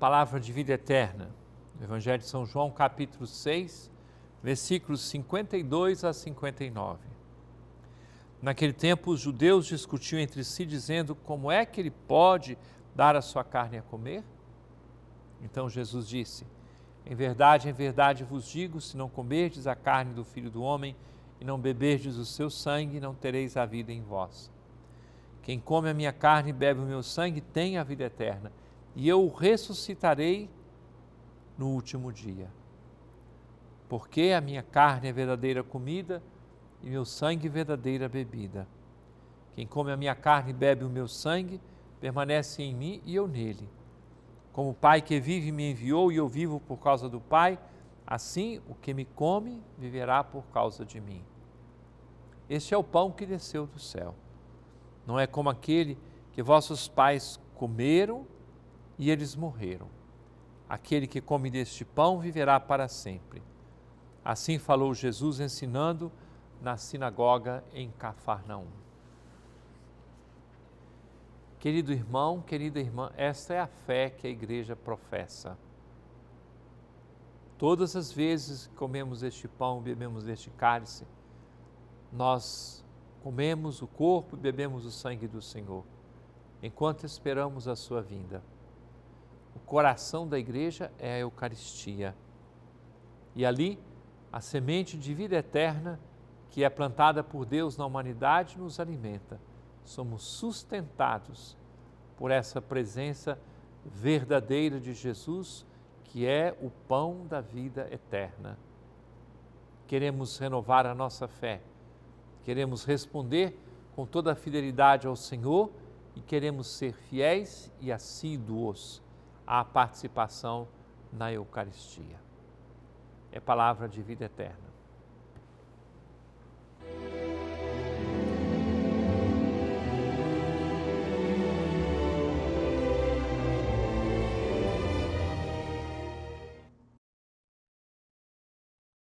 palavra de vida eterna. Evangelho de São João, capítulo 6, versículos 52 a 59. Naquele tempo, os judeus discutiam entre si, dizendo: Como é que ele pode dar a sua carne a comer? Então Jesus disse: Em verdade, em verdade vos digo: se não comerdes a carne do filho do homem e não beberdes o seu sangue, não tereis a vida em vós. Quem come a minha carne e bebe o meu sangue tem a vida eterna e eu o ressuscitarei no último dia. Porque a minha carne é verdadeira comida e meu sangue verdadeira bebida. Quem come a minha carne e bebe o meu sangue, permanece em mim e eu nele. Como o Pai que vive me enviou e eu vivo por causa do Pai, assim o que me come viverá por causa de mim. Este é o pão que desceu do céu. Não é como aquele que vossos pais comeram e eles morreram. Aquele que come deste pão viverá para sempre. Assim falou Jesus ensinando na sinagoga em Cafarnaum. Querido irmão, querida irmã, esta é a fé que a igreja professa. Todas as vezes que comemos este pão, bebemos este cálice, nós comemos o corpo e bebemos o sangue do Senhor, enquanto esperamos a sua vinda. O coração da igreja é a Eucaristia. E ali, a semente de vida eterna que é plantada por Deus na humanidade nos alimenta. Somos sustentados por essa presença verdadeira de Jesus, que é o pão da vida eterna. Queremos renovar a nossa fé, queremos responder com toda a fidelidade ao Senhor e queremos ser fiéis e assíduos a participação na Eucaristia. É palavra de vida eterna.